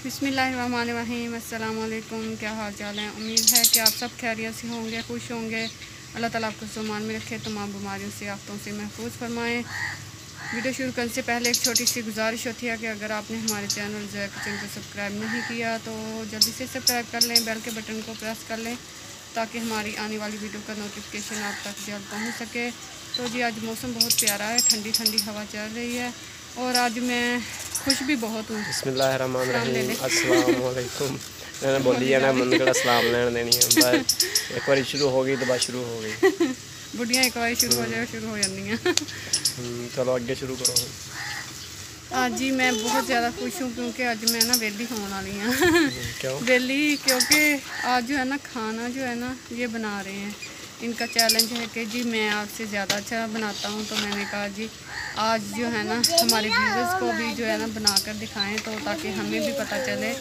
बिसमीम अल्लाम क्या हाल चाल है? उम्मीद है कि आप सब खैरियत से होंगे, खुश होंगे। अल्लाह ताला आपको जुमान में रखे, तमाम बीमारियों से, आफतों से महफूज फरमाएँ। वीडियो शुरू करने से पहले एक छोटी सी गुजारिश होती है कि अगर आपने हमारे चैनल जो किचन को सब्सक्राइब नहीं किया तो जल्दी से सब्सक्राइब कर लें, बेल के बटन को प्रेस कर लें, ताकि हमारी आने वाली वीडियो का नोटिफिकेशन आप तक जल्द पहुँच सके। तो जी, आज मौसम बहुत प्यारा है ठंडी ठंडी हवा चल रही है। और आज मैं खुश भी बहुत हूँ बिस्मिल्लाहिर्रहमानिर्रहीम अस्सलाम वालेकुम मैंने बोली है ना मन का सलाम लेने देनी है बस एक बार शुरू हो गई तो बस शुरू हो गई बुढ़िया एक बार शुरू हो जाए शुरू हो जाती हम्म, चलो आगे शुरू करो ਅੱਜ ਜੀ ਮੈਂ ਬਹੁਤ ਜ਼ਿਆਦਾ ਖੁਸ਼ हूँ क्योंकि आज मैं ना वेली होने वाली हूँ हम्म, क्यों वेली क्योंकि आज जो है ना खाना जो है ना ये बना रहे हैं इनका चैलेंज है कि जी मैं आपसे ज़्यादा अच्छा बनाता हूँ तो मैंने कहा जी आज जो है ना हमारे व्यूवर्स को भी जो है ना बनाकर दिखाएं तो ताकि हमें भी पता चले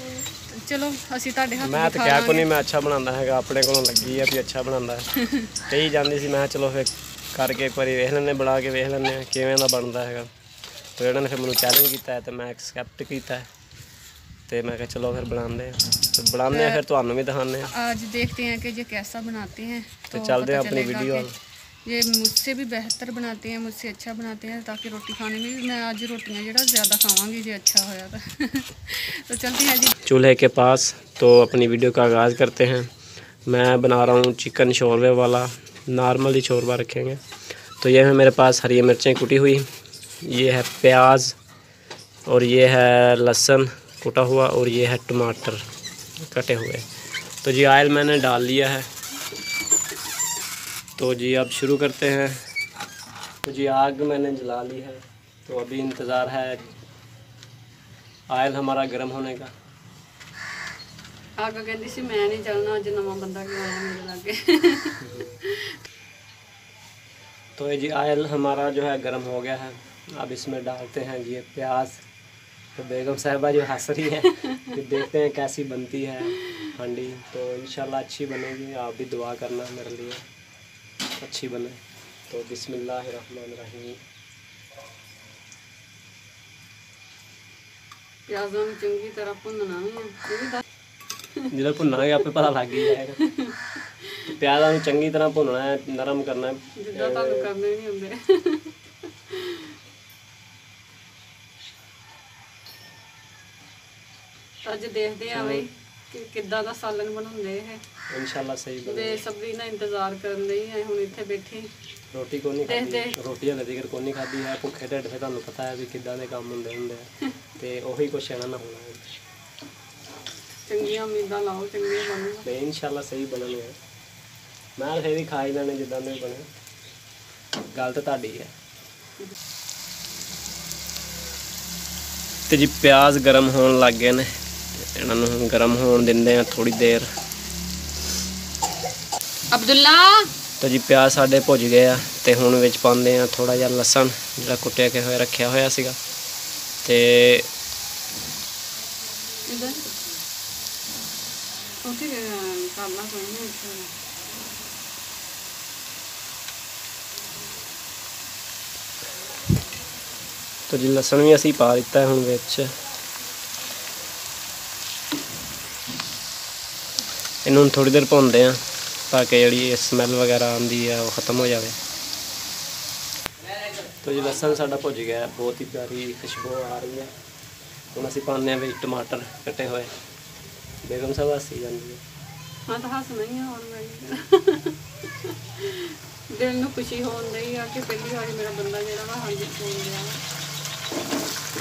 ਚਲੋ ਅਸੀਂ ਤੁਹਾਡੇ ਹੱਥ ਮੈਂ ਤਾਂ ਕਿਹਾ ਕੋ ਨਹੀਂ ਮੈਂ ਅੱਛਾ ਬਣਾਉਂਦਾ ਹੈਗਾ ਆਪਣੇ ਕੋਲੋਂ ਲੱਗੀ ਆ ਵੀ ਅੱਛਾ ਬਣਾਉਂਦਾ ਹੈ ਕਹੀ ਜਾਂਦੀ ਸੀ ਮੈਂ ਕਿਹਾ ਚਲੋ ਫਿਰ ਕਰਕੇ ਇੱਕ ਵਾਰੀ ਵੇਖ ਲੈਂਦੇ ਬਣਾ ਕੇ ਵੇਖ ਲੈਂਦੇ ਹਾਂ ਕਿਵੇਂ ਦਾ ਬਣਦਾ ਹੈਗਾ ਤੇ ਇਹਨਾਂ ਨੇ ਫਿਰ ਮੈਨੂੰ ਚੈਲੰਜ ਕੀਤਾ ਹੈ ਤੇ ਮੈਂ ਐਕਸੈਪਟ ਕੀਤਾ ਹੈ ਤੇ ਮੈਂ ਕਿਹਾ ਚਲੋ ਫਿਰ ਬਣਾਉਂਦੇ तो बनाने फिर तो भी दिखाने आज देखते हैं कि ये कैसा बनाते हैं तो, तो चलते हैं अपनी वीडियो। ये मुझसे भी बेहतर बनाते हैं मुझसे अच्छा बनाते हैं ताकि रोटी खाने में मैं आज रोटियाँ जरा ज़्यादा खावांगी जो अच्छा हो जाता तो।, तो चलते हैं जी। चूल्हे के पास तो अपनी वीडियो का आगाज़ करते हैं। मैं बना रहा हूँ चिकन शोरबे वाला नॉर्मल ही शोरबा रखेंगे। तो ये है मेरे पास हरी मिर्चें कुटी हुई। ये है प्याज और ये है लहसन कुटा हुआ और ये है टमाटर। कटे हुए। तो जी आयल मैंने डाल लिया है। तो जी अब शुरू करते हैं। तो जी आग मैंने जला ली है। तो अभी इंतज़ार है आयल हमारा गर्म होने का। तो ये जी आयल हमारा जो है गर्म हो गया है। अब इसमें डालते हैं ये प्याज। तो बेगम साहिबा जो हंस रही है कि देखते हैं कैसी बनती है हांडी तो इंशाल्लाह अच्छी बनेगी आप भी दुआ करना मेरे लिए अच्छी बने तो बिस्मिल्लाहिर्रहमानिर्रहीम प्याज़ों में चंगी तरह भुनना नहीं है ये भी दस ਜਦੋਂ ਭੁੰਨਾਂਗੇ ਆਪੇ ਪਤਾ ਲੱਗ ਹੀ ਜਾਏਗਾ ਪਿਆਜ਼ਾਂ ਨੂੰ ਚੰਗੀ ਤਰ੍ਹਾਂ ਭੁੰਨਣਾ ਹੈ ਨਰਮ ਕਰਨਾ ਹੈ ਜਿੱਦਾਂ ਤੁਹਾਨੂੰ ਕਰਨੇ ਨਹੀਂ ਹੁੰਦੇ ਅੱਜ ਦੇਖਦੇ ਆ ਬਈ ਕਿ ਕਿੱਦਾਂ ਦਾ ਸਾਲਨ ਬਣਾਉਂਦੇ ਇਹ। ਇਨਸ਼ਾਅੱਲਾ ਸਹੀ ਬਣੇ ਤੇ ਸਬਰੀ ਨਾਲ ਇੰਤਜ਼ਾਰ ਕਰਨ ਲਈ ਆ ਹੁਣ ਇੱਥੇ ਬੈਠੀ। ਰੋਟੀ ਕੋਈ ਨਹੀਂ ਦੇਖਦੇ। ਖਾਦੀ ਰੋਟੀ ਹਲੇ ਤੱਕ ਕੋਈ ਨਹੀਂ ਖਾਦੀ ਹੈ ਭੁੱਖੇ ਢਿੱਡ ਤੇ ਤੁਹਾਨੂੰ ਪਤਾ ਹੈ ਵੀ ਕਿੱਦਾਂ ਦੇ ਕੰਮ ਹੁੰਦੇ ਹੁੰਦੇ ਆ। ਤੇ ਉਹੀ ਕੁਛ ਇਹਨਾਂ ਨਾਲ ਹੋਣਾ ਹੈ। ਚੰਗੀਆਂ ਉਮੀਦਾਂ ਲਾਓ ਚੰਗੀਆਂ ਬਣਨ ਤੇ ਇਨਸ਼ਾਅੱਲਾ ਸਹੀ ਬਣਨਗੇ। ਮੈਂ ਫਿਰ ਵੀ ਖਾ ਹੀ ਲੈਣੇ ਜਿੱਦਾਂ ਦੇ ਵੀ ਬਣੇ। ਗੱਲ ਤਾਂ ਤੁਹਾਡੀ ਹੈ। ਤੇ ਜੀ ਪਿਆਜ਼ ਗਰਮ ਹੋਣ ਲੱਗ ਗਏ ਨੇ। ਇਹਨਾਂ ਨੂੰ ਗਰਮ ਹੋਣ ਦਿੰਦੇ ਆ ਥੋੜੀ ਦੇਰ। ਅਬਦੁੱਲਾ। ਤਾਂ ਜੀ ਪਿਆਜ਼ ਸਾਡੇ ਭੁੱਜ ਗਏ ਆ ਤੇ ਹੁਣ ਵਿੱਚ ਪਾਉਂਦੇ ਆ ਥੋੜਾ ਜਿਹਾ ਲਸਣ ਜਿਹੜਾ ਕੁੱਟਿਆ ਕੇ ਹੋਇਆ ਰੱਖਿਆ ਹੋਇਆ ਸੀਗਾ। ਤੇ ਤੋ ਜੀ ਲਸਣ ਵੀ ਅਸੀਂ ਪਾ ਦਿੱਤਾ ਹੁਣ ਵਿੱਚ। ਇਹਨੂੰ ਥੋੜੀ ਦੇਰ ਭੁੰਨਦੇ ਆ ਤਾਂ ਕਿ ਜਿਹੜੀ ਸਮੈਲ ਵਗੈਰਾ ਆਉਂਦੀ ਹੈ ਉਹ ਖਤਮ ਹੋ ਜਾਵੇ। ਤੋ ਜੀ ਲਸਣ ਸਾਡਾ ਭੁੱਜ ਗਿਆ, ਬਹੁਤ ਹੀ ਪਿਆਰੀ ਖੁਸ਼ਬੂ ਆ ਰਹੀ ਹੈ। ਹੁਣ ਅਸੀਂ ਪਾਉਂਦੇ ਆ ਵਿੱਚ ਟਮਾਟਰ ਕੱਟੇ ਹੋਏ। ਬੇਗਮ ਸਾਹਿਬ ਹੱਸੀ ਜਾਂਦੀ ਹੈ ਹਾਂ, ਤਾਂ ਹੱਸਣਾ ਹੀ ਹੁਣ ਮੈਂ। ਦਿਲ ਨੂੰ ਖੁਸ਼ੀ ਹੋਣ ਡਈ ਆ ਕਿ ਪਹਿਲੀ ਵਾਰੀ ਮੇਰਾ ਬੰਦਾ ਜਿਹੜਾ ਵਾ ਹਾਂਜੀ ਫੋਨ ਲਿਆ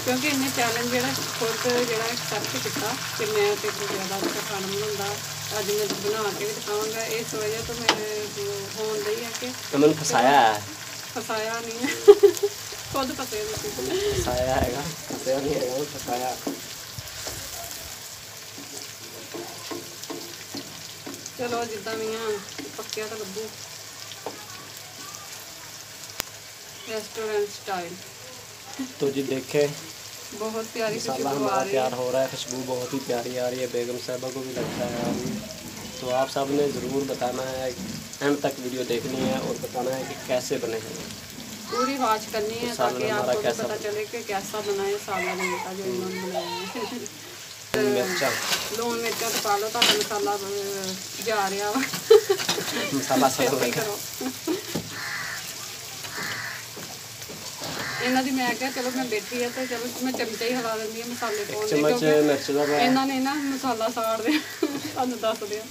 ਕਿਉਂਕਿ ਇਹਨੇ ਚੈਲੰਜ ਜਿਹੜਾ ਖੁਦ ਜਿਹੜਾ ਐਕਸੈਪਟ ਕੀਤਾ ਕਿ ਮੈਂ ਤੇ ਤੋਂ ਜ਼ਿਆਦਾ ਅੱਛਾ ਖਾਣਾ ਬਣਾਉਂਦਾ ਅੱਜ ਮੈਂ ਬਣਾ ਕੇ ਵੀ ਦਿਖਾਵਾਂਗਾ। ਇਸ ਵਜ੍ਹਾ ਤੋਂ ਮੈਂ ਹੋਣ ਡਈ ਆ ਕਿ ਮੈਨੂੰ ਫਸਾਇਆ ਹੈ। ਫਸਾਇਆ ਨਹੀਂ ਹੈ। ਖੁਦ ਫਸੇ ਤੁਸੀਂ ਫਸਾਇਆ ਹੈਗਾ। ਫਸਾਇਆ ਨਹੀਂ ਹੈਗਾ ਉਹ ਫਸਾਇਆ। ਚਲੋ ਜਿੱਦਾਂ ਵੀ ਆ ਪੱਕਿਆ ਤਾਂ ਲੱਭੂ। ਰੈਸਟੋਰੈਂਟ ਸਟਾइल तो जी देखे बहुत प्यारी मसाला हमारा तैयार हो रहा है खुशबू बहुत ही प्यारी आ रही है बेगम साहबा को भी लगता है आ तो आप सबने ज़रूर बताना है एंड तक वीडियो देखनी है और बताना है कि कैसे बने हैं। पूरी वाच करनी है तो ताकि आपको कैसा पता चले कि कैसा बनाए सालन का जो इन्होंने बनाया है। लून मिर्चा। तो पा लो तो मसाला जा रहा मसाला सही करो। ਇਹਨਾਂ ਦੀ ਮੈਂ ਕਿਹਾ ਚਲੋ ਮੈਂ ਬੈਠੀ ਆ ਤੇ ਚਲੋ ਮੈਂ ਚਮਚਾ ਹੀ ਹਿਲਾ ਦਿੰਦੀ ਆ ਮਸਾਲੇ ਪਾਉਣ ਦੇ ਚਮਚ ਮਿਰਚ ਦਾ ਪਾਇਆ ਇਹਨਾਂ ਨੇ ਨਾ ਮਸਾਲਾ ਸਾੜ ਦੇ ਤੁਹਾਨੂੰ ਦੱਸ ਦਿਆਂ।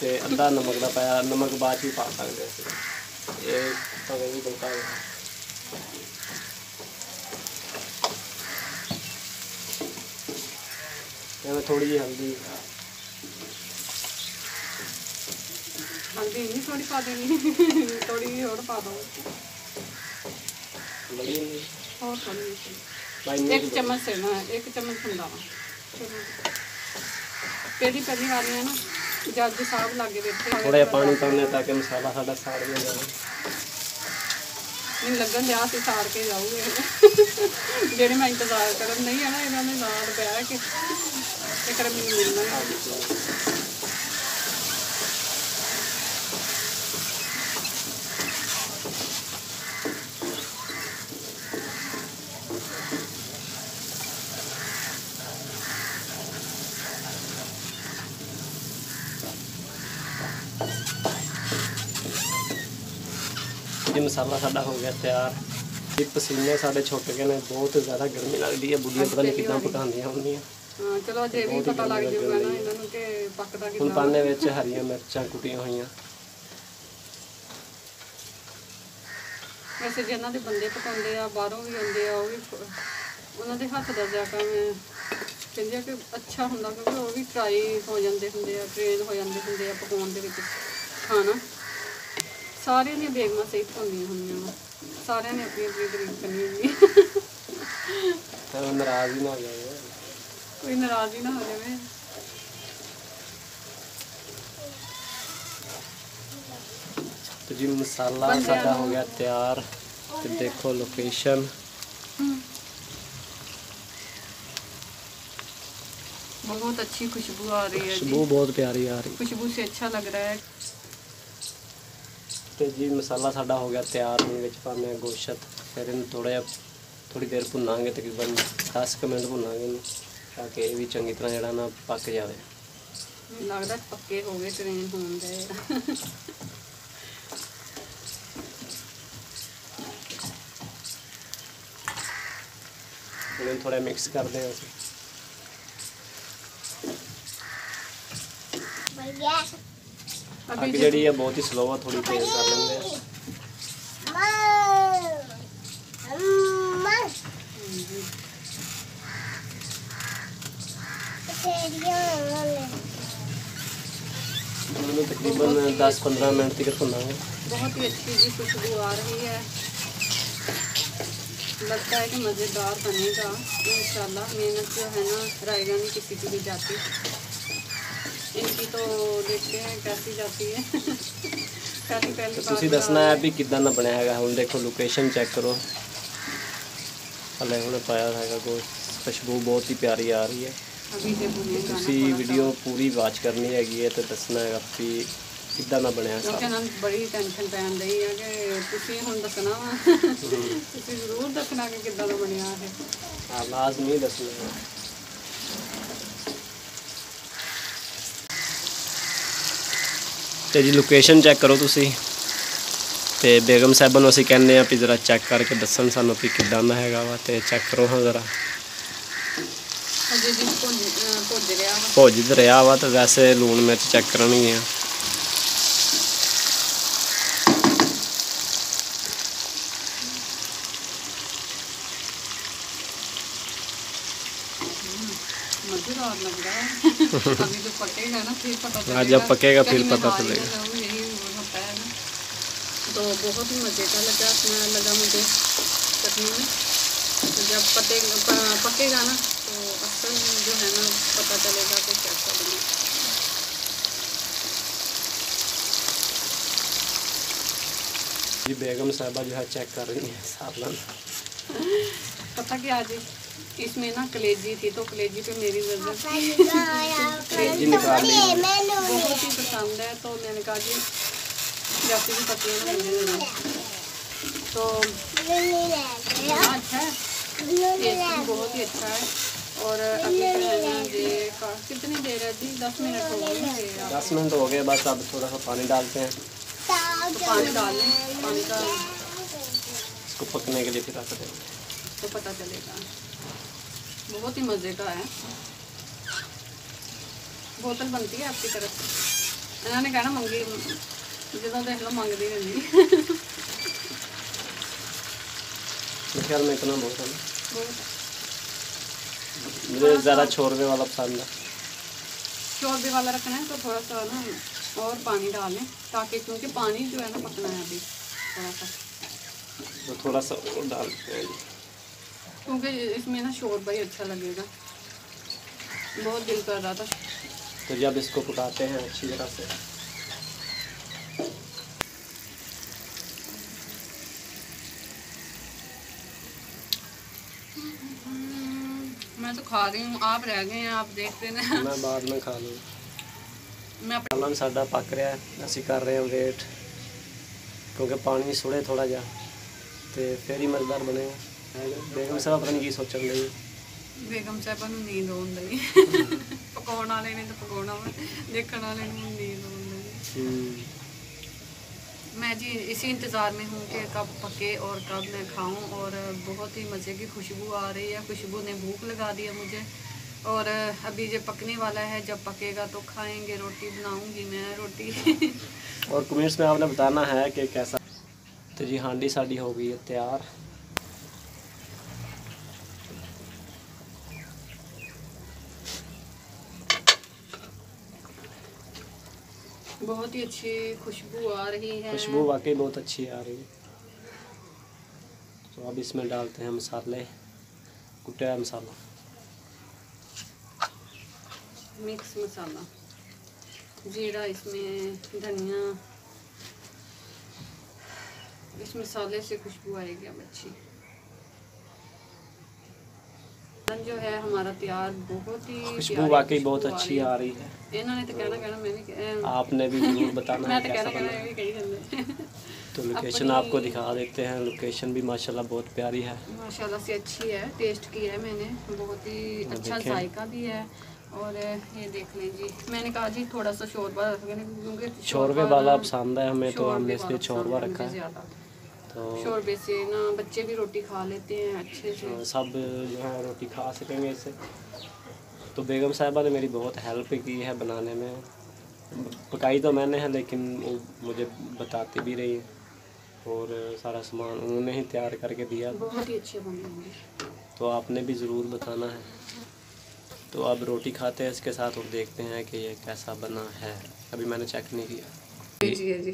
ਤੇ ਅੱਧਾ ਨਮਕ ਦਾ ਪਾਇਆ ਨਮਕ ਬਾਅਦ 'ਚ ਵੀ ਪਾ ਸਕਦੇ ਅਸੀਂ ਇਹ ਤਵੇ ਵੀ ਬਲਕਾ ਹੈ ਇਹमें ਥੋੜੀ ਜਿਹੀ ਹਲਦੀ। ਹਲਦੀ ਨਹੀਂ ਥੋੜੀ ਪਾ ਦੇਣੀ। ਥੋੜੀ ਹੋਰ ਪਾ ਦੋ ਹੋਰ ਥੋੜੀ ਜਿਹੀ ਭਾਈ ਇੱਕ ਚਮਚ ਸੇਣਾ ਹੈ ਇੱਕ ਚਮਚ ਹੁੰਦਾ ਵਾ। ਪਹਿਲੀ ਪਹਿਲੀ ਵਾਰੀ ਹੈ ਨਾ ਜੱਜ ਸਾਹਿਬ ਲਾਗੇ ਬੈਠੇ ਹੋਏ ਥੋੜਾ ਜਿਹਾ ਪਾਣੀ ਪਾਉਂਦੇ ਤਾਂ ਕਿ ਮਸਾਲਾ ਸਾਡਾ ਸਾੜ ਨਾ ਜਾਵੇ। ਮੈਨੂੰ ਲੱਗਣ ਦਿਆ ਸੀ ਸਾੜ ਕੇ ਜਾਊਗੇ। ਜਿਹੜੇ ਮੈਂ ਇੰਤਜ਼ਾਰ ਕਰਨ ਨਹੀਂ ਨਾ ਇਹਨਾਂ ਨੇ ਨਾਲ ਬਹਿ ਕੇ। ਇੱਕ ਰ ਮੈਨੂੰ ਮਿਲਣਾ ਹੈ। ਮਸਾਲਾ ਸਾਡਾ ਹੋ ਗਿਆ ਤਿਆਰ। ਇਹ ਪਸੀਨੇ ਸਾਡੇ ਛੁੱਟ ਗਏ ਨੇ ਬਹੁਤ ਜ਼ਿਆਦਾ ਗਰਮੀ ਲੱਗਦੀ ਹੈ ਬੁੱਢੀਆਂ ਪਤਾ ਨਹੀਂ ਕਿੱਦਾਂ ਪਕਾਉਂਦੀਆਂ ਹੁੰਦੀਆਂ। ਹਾਂ ਚਲੋ ਜੇ ਵੀ ਪਤਾ ਲੱਗ ਜਾਊਗਾ ਨਾ ਇਹਨਾਂ ਨੂੰ ਕਿ ਪੱਕਦਾ ਹੁਣ ਕਿੱਦਾਂ ਪਾਣੇ ਵਿੱਚ ਹਰੀਆਂ ਮਿਰਚਾਂ ਕੁੱਟੀਆਂ ਹੋਈਆਂ। ਵੈਸੇ ਜਿਹਨਾਂ ਦੇ ਬੰਦੇ ਪਕਾਉਂਦੇ ਆ ਬਾਹਰੋਂ ਵੀ ਆਉਂਦੇ ਆ ਉਹ ਵੀ ਉਹਨਾਂ ਦੇ ਹੱਥ ਦਾ ਕਹਿੰਦੀ ਆ ਕਿ ਅੱਛਾ ਹੁੰਦਾ ਕਿਉਂਕਿ ਉਹ ਵੀ ਟਰਾਈ ਹੋ ਜਾਂਦੇ ਹੁੰਦੇ ਆ ਟ੍ਰੇਨ ਹੋ ਜਾਂਦੇ ਹੁੰਦੇ ਆ ਪਕਾਉਣ ਦੇ ਵਿੱਚ ਖਾਣਾ। ਸਾਰਿਆਂ ਦੀਆਂ ਬੇਗਮਾਂ ਸਹੀ ਪਕਾਉਂਦੀਆਂ ਹੁੰਦੀਆਂ ਵਾ ਸਾਰਿਆਂ ਨੇ ਆਪਣੀ ਆਪਣੀ ਤਰੀਕ ਕਰਨੀ ਹੁੰਦੀ ਹੈ। ਤਾਂ ਉਹ ਨਾਰਾਜ਼ ਹੀ ਨਾ ਹੋ ਜਾਵੇ ਕੋਈ ਨਾਰਾਜ਼ ਹੀ ਨਾ ਹੋ ਜਾਵੇ ਤੇ ਜੀ ਮਸਾਲਾ ਸਾਡਾ ਹੋ ਗਿਆ ਤਿਆਰ ਤੇ ਦੇਖੋ ਲੋਕੇਸ਼ਨ बहुत अच्छी खुशबू आ रही है जी ਖੁਸ਼ਬੂ ਬਹੁਤ ਪਿਆਰੀ ਆ ਰਹੀ खुशबू से अच्छा लग रहा है ਤੇ ਜੀ ਮਸਾਲਾ ਸਾਡਾ ਹੋ ਗਿਆ ਤਿਆਰ ਹੁਣ ਵਿੱਚ ਪਾਉਂਦੇ ਆ ਗੋਸ਼ਤ ਫਿਰ ਇਹਨੂੰ ਥੋੜਾ ਜਿਹਾ ਥੋੜੀ ਦੇਰ ਭੁੰਨਾਂਗੇ ਤਕਰੀਬਨ 10 ਕੁ ਮਿੰਟ ਭੁੰਨਾਂਗੇ ਇਹਨੂੰ ਤਾਂ ਕਿ ਇਹ ਵੀ ਚੰਗੀ ਤਰ੍ਹਾਂ ਜਿਹੜਾ ਨਾ ਪੱਕ ਜਾਵੇ ਮੈਨੂੰ ਲੱਗਦਾ ਪੱਕੇ ਹੋ ਗਏ ਟ੍ਰੇਨ ਹੋਣ ਦੇ ਹੁਣ ਇਹਨੂੰ ਥੋੜਾ ਮਿਕਸ ਕਰਦੇ ਹਾਂ ਅਸੀਂ अभी ਅੱਗ ਜਿਹੜੀ ਆ ਬਹੁਤ ਹੀ ਸਲੋ ਆ ਥੋੜੀ ਤੇਜ਼ ਕਰ ਲੈਂਦੇ ਆ ਉਹਨੂੰ ਤਕਰੀਬਨ 10-15 ਮਿੰਟ ਤੱਕ ਭੁੰਨਾਂਗੇ बहुत ही अच्छी जी खुशबू आ रही है लगता है कि मज़ेदार बनेगा इंशाल्लाह मेहनत जो है ना रहेगा नहीं किसी की भी जाती इनकी तो देखते हैं कैसी जाती है पहली पहली बार ਤੁਸੀਂ ਦੱਸਣਾ ਹੈ ਵੀ ਕਿੱਦਾਂ ਦਾ ਬਣਿਆ ਹੈਗਾ ਹੁਣ ਦੇਖੋ ਲੋਕੇਸ਼ਨ ਚੈੱਕ ਕਰੋ ਹਲੇ ਹੁਣ ਪਾਇਆ ਹੈਗਾ ਗੋਸ਼ਤ ਖੁਸ਼ਬੂ ਬਹੁਤ ਹੀ ਪਿਆਰੀ ਆ ਰਹੀ ਹੈ अभी से भुनेगा ना ਤੁਸੀਂ थोड़ा सा। ਵੀਡੀਓ ਪੂਰੀ ਵਾਚ ਕਰਨੀ ਹੈਗੀ ਹੈ ਤੇ ਦੱਸਣਾ ਹੈਗਾ ਵੀ ਕਿੱਦਾਂ ਦਾ ਬਣਿਆ ਕਿਉਂਕਿ ਸਾਰਾ ਇਹਨਾਂ ਨੂੰ ਬੜੀ ਟੈਨਸ਼ਨ ਪੈਣ ਰਹੀ ਹੈ ਕਿ ਤੁਸੀਂ ਹੁਣ ਦੱਸਣਾ ਵਾ ਤੁਸੀਂ ਜ਼ਰੂਰ ਦੱਸਣਾ ਕਿ ਕਿੱਦਾਂ ਦਾ ਬਣਿਆ ਇਹ ਹਾਂ ਲਾਜ਼ਮੀ ਦੱਸਣਾ ਹੈ ਤੇ ਜੀ ਲੋਕੇਸ਼ਨ ਚੈੱਕ ਕਰੋ ਤੁਸੀਂ। ਤੇ ਬੇਗਮ ਸਾਹਿਬਾਂ ਨੂੰ ਅਸੀਂ ਕਹਿੰਦੇ ਆ ਵੀ ਜ਼ਰਾ ਚੈੱਕ ਕਰਕੇ ਦੱਸਣ ਸਾਨੂੰ ਵੀ ਕਿੱਦਾਂ ਦਾ ਹੈਗਾ ਵਾ ਤੇ ਚੈੱਕ ਕਰੋ ਹਾਂ ਜ਼ਰਾ। ਅਜੇ ਜੀ ਭੁੱਜ ਰਿਹਾ ਵਾ। ਭੁੱਜ ਰਿਹਾ ਵਾ ਤੇ ਵੈਸੇ ਲੂਣ ਮਿਰਚ ਚੈੱਕ ਕਰਨਗੇ ਆ अभी जो पकेगा ना फिर पता चलेगा हाँ, जब पकेगा फिर पता चलेगा। यही होता है ना तो बहुत ही मज़े का लगा अपना लगा मुझे चटनी में। तो जब पते पकेगा ना तो असल जो है ना पता चलेगा कि कैसा बना जी बेगम साहबा जो है चेक कर रही हैं सालन पता क्या आज इसमें ना कलेजी थी तो कलेजी पे मेरी नज़र थी। जी निकाल। बहुत ही पसंद है तो मैंने कहा जी जैसे भी पत्ते ना मुझे तो हाँ, अच्छा है बहुत ही अच्छा है। और अभी है ये कितनी देर है जी? दस मिनट हो गए हैं। दस मिनट हो गए बस अब थोड़ा सा पानी डालते हैं। तो पानी डाल लें पानी का इसको पकने के लिए फिर देंगे तो पता चलेगा। बहुत ही मज़े का है। बोतल बनती है आपकी तरफ़ से। इन्होंने कहना मंगी ਜਦੋਂ देख लो मंगती रहती मेरे ख्याल में इतना बहुत है मुझे ज़्यादा छोरवे वाला पसंद है। चौबे वाला रखना है तो थोड़ा सा ना और पानी डालें ताकि क्योंकि पानी जो है ना पकना है अभी थोड़ा सा। तो थोड़ा सा और डालते हैं क्योंकि इसमें ना शोरबा ही अच्छा लगेगा बहुत दिल कर रहा था तो जब इसको पकाते हैं अच्छी तरह से मैं तो खा रही हूँ आप रह गए हैं आप देखते हैं मैं बाद में ਖਾ ਲੂੰ मैं अपने ਸਾਲਨ ਸਾਡਾ ਪੱਕ ਰਿਹਾ ਹੈ ਅਸੀਂ ਕਰ ਰਹੇ ਹਾਂ ਵੇਟ ਕਿਉਂਕਿ ਪਾਣੀ ਸੁੜੇ ਥੋੜਾ ਜਿਹਾ ਤੇ ਫੇਰ ਹੀ ਮਜ਼ੇਦਾਰ ਬਣੇਗਾ ਹੈਗਾ। ਬੇਗਮ ਸਾਹਿਬ ਪਤਾ ਨਹੀਂ ਕੀ ਸੋਚਣ ਲਈ ਬੇਗਮ ਸਾਹਿਬਾਂ ਨੂੰ ਨੀਂਦ ਆਉਣ ਲਈ ਪਕਾਉਣ ਵਾਲੇ ਨੇ ਤਾਂ ਪਕਾਉਣਾ ਵਾ ਦੇਖਣ ਵਾਲੇ ਨੂੰ ਨੀਂਦ ਆਉਣ ਲਈ ਹੂੰ मैं जी इसी इंतज़ार में हूँ कि कब पके और कब मैं खाऊं और बहुत ही मज़े की खुशबू आ रही है खुशबू ने भूख लगा दी है मुझे और अभी जो पकने वाला है जब पकेगा तो खाएंगे रोटी बनाऊंगी मैं रोटी और कमेंट्स में आपने बताना है कि कैसा तो जी हांडी साड़ी हो गई है तैयार बहुत ही अच्छी खुशबू आ रही है। खुशबू वाकई बहुत अच्छी आ रही है। तो अब इसमें डालते हैं मसाले। कुटा मसाला। मिक्स मसाला। जीरा इसमें धनिया। इस मसाले से खुशबू आएगी अब अच्छी। जो है हमारा तैयार बहुत ही खुशबू वाकई बहुत अच्छी आ रही है। इन्होंने तो कहना कहना मैंने आपने भी ज़रूर बताना मैं तो कहना कहना ये कही जाते तो लोकेशन आपको दिखा देते हैं। लोकेशन भी माशाल्लाह बहुत प्यारी है। माशाल्लाह से अच्छी है टेस्ट की है मैंने। बहुत ही अच्छा जायका भी है। और ये देख लें जी मैंने कहा जी थोड़ा सा शोरबा रख लें क्योंकि शोरबे वाला पसंद है हमें तो हमने इसलिए शोरबा रखा है। तो शोरबे से ना बच्चे भी रोटी खा लेते हैं अच्छे से। अ, सब जो है रोटी खा सकेंगे इससे। तो बेगम साहिबा ने मेरी बहुत हेल्प की है बनाने में। पकाई तो मैंने है लेकिन वो मुझे बताती भी रही। और सारा सामान उन्होंने ही तैयार करके दिया। बहुत ही अच्छे बने तो आपने भी ज़रूर बताना है। तो अब रोटी खाते हैं इसके साथ और देखते हैं कि ये कैसा बना है। अभी मैंने चेक नहीं किया। जी जी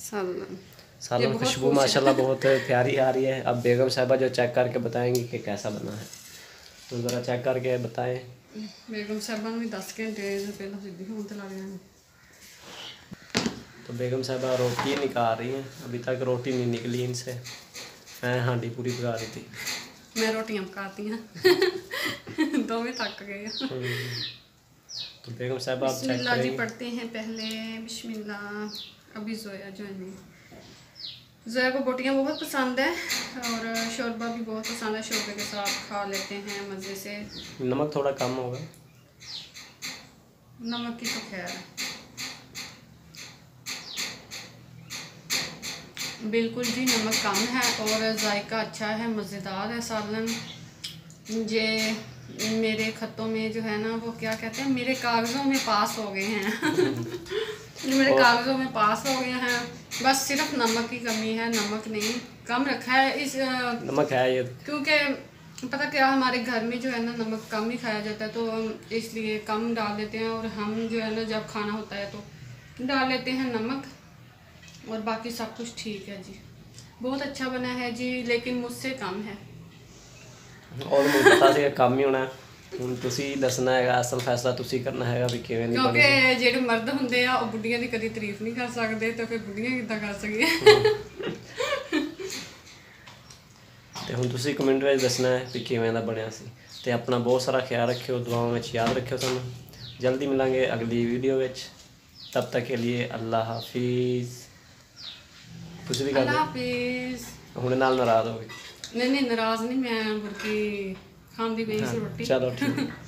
सालन सालन बहुत खुशबू खुश है। माशाल्लाह बहुत प्यारी आ रही है अब बेगम साहिबा जो चेक करके बताएंगी कि कैसा बना है तो ज़रा चेक करके बताएं बेगम साहबा ਨੂੰ ਵੀ 10 ਘੰਟੇ ਪਹਿਲਾਂ ਸਿੱਧੀ ਹੋਣ ਤੇ ਲੱਗ ਜਾਣੇ तो बेगम साहिबा रोटी निकाल रही हैं अभी तक रोटी नहीं निकली इनसे मैं हांडी पूरी पका रही थी ਮੈਂ ਰੋਟੀਆਂ ਪਕਾਤੀਆਂ ਦੋਵੇਂ ਥੱਕ ਗਏ ਆ तो बेगम साहिबा आप चेक बिस्मिल्लाह जी करेंगे पढ़ते हैं पहले बिस्मिल्लाह अभी जोया जो है नहीं जोया को बोटियाँ बहुत पसंद है और शोरबा भी बहुत पसंद है। शोरबे के साथ खा लेते हैं मज़े से। नमक थोड़ा कम होगा। नमक की तो खैर। है बिल्कुल जी नमक कम है और जायका अच्छा है मज़ेदार है सालन। ये मेरे खतों में जो है ना वो क्या कहते हैं मेरे कागज़ों में पास हो गए हैं। मेरे कागज़ों में पास हो गए हैं। बस सिर्फ़ नमक की कमी है नमक नहीं कम रखा है। इस नमक है ये। क्योंकि पता क्या हमारे घर में जो है ना नमक कम ही खाया जाता है तो इसलिए कम डाल देते हैं और हम जो है ना जब खाना होता है तो डाल लेते हैं नमक और बाकी सब कुछ ठीक है जी। बहुत अच्छा बना है जी लेकिन मुझसे कम है। और मुझसे कम ही होना है। ਹੋਣਾ ਤੁਸੀਂ ਦੱਸਣਾ ਹੈਗਾ ਅਸਲ ਫੈਸਲਾ ਤੁਸੀਂ ਕਰਨਾ ਹੈਗਾ ਵੀ ਕਿਵੇਂ ਦੀ ਬਣੀ। ਕਿਉਂਕਿ ਜਿਹੜੇ ਮਰਦ ਹੁੰਦੇ ਆ ਉਹ ਬੁੱਢੀਆਂ ਦੀ ਕਦੀ ਤਾਰੀਫ ਨਹੀਂ ਕਰ ਸਕਦੇ ਤਾਂ ਫਿਰ ਬੁੱਢੀਆਂ ਕਿੱਦਾਂ ਕਰ ਸਕੀਏ ਤੇ ਹੁਣ ਤੁਸੀਂ ਕਮੈਂਟ ਵਿੱਚ ਦੱਸਣਾ ਹੈ ਵੀ ਕਿਵੇਂ ਦਾ ਬਣਿਆ ਸੀ। ਤੇ ਆਪਣਾ ਬਹੁਤ ਸਾਰਾ ਖਿਆਲ ਰੱਖਿਓ ਦੁਆਵਾਂ ਵਿੱਚ ਯਾਦ ਰੱਖਿਓ ਸਾਨੂੰ। ਜਲਦੀ ਮਿਲਾਂਗੇ ਅਗਲੀ ਵੀਡੀਓ ਵਿੱਚ। ਤਬ ਤੱਕ ਕੇ ਲਈ ਅੱਲਾ ਹਾਫਿਜ਼। ਤੁਸੀਂ ਵੀ ਅੱਲਾ ਕਰਦੇ ਹਾਫਿਜ਼। ਹੁਣ ਨਾਲ ਨਾਰਾਜ਼ ਹੋ ਗਏ। ਨਹੀਂ ਨਹੀਂ ਨਾਰਾਜ਼ ਨਹੀਂ ਮੈਂ ਬਲਕਿ खांदी गई से रोटी चलो ठीक।